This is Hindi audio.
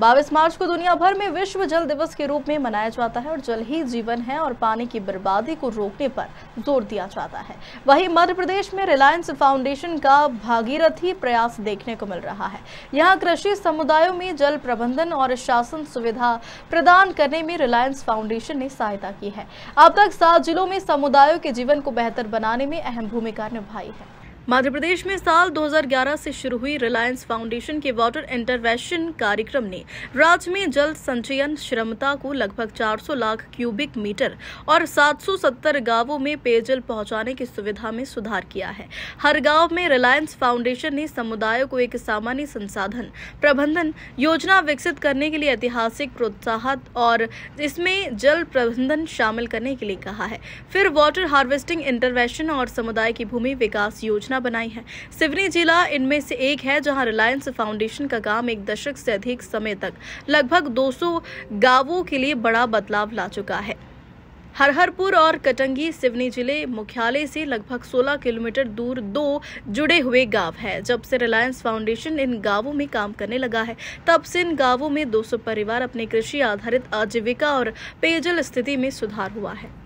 बाईस मार्च को दुनिया भर में विश्व जल दिवस के रूप में मनाया जाता है और जल ही जीवन है और पानी की बर्बादी को रोकने पर ज़ोर दिया जाता है। वहीं मध्य प्रदेश में रिलायंस फाउंडेशन का भागीरथी प्रयास देखने को मिल रहा है। यहाँ कृषि समुदायों में जल प्रबंधन और शासन सुविधा प्रदान करने में रिलायंस फाउंडेशन ने सहायता की है। अब तक सात जिलों में समुदायों के जीवन को बेहतर बनाने में अहम भूमिका निभाई है। मध्य प्रदेश में साल 2011 से शुरू हुई रिलायंस फाउंडेशन के वाटर इंटरवेंशन कार्यक्रम ने राज्य में जल संचयन क्षमता को लगभग 400 लाख क्यूबिक मीटर और 770 गाँवों में पेयजल पहुँचाने की सुविधा में सुधार किया है। हर गाँव में रिलायंस फाउंडेशन ने समुदायों को एक सामान्य संसाधन, प्रबंधन, योजना विकसित करने के लिए ऐतिहासिक प्रोत्साहन और इसमें जल प्रबंधन शामिल करने के लिए कहा है। फिर वाटर हार्वेस्टिंग इंटरवेंशन और समुदाय की भूमि विकास योजना बनाई है। सिवनी जिला इनमें से एक है, जहाँ रिलायंस फाउंडेशन का काम एक दशक से अधिक समय तक लगभग 200 गाँवों के लिए बड़ा बदलाव ला चुका है। हरहरपुर और कटंगी सिवनी ज़िले मुख्यालय से लगभग 16 किलोमीटर दूर दो जुड़े हुए गाँव है। जब से रिलायंस फाउंडेशन इन गाँवों में काम करने लगा है, तब से इन गाँवों में 200 परिवार अपने कृषि आधारित आजीविका और पेयजल स्थिति में सुधार हुआ है।